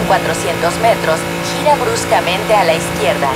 400 metros, gira bruscamente a la izquierda.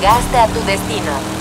Llegaste a tu destino.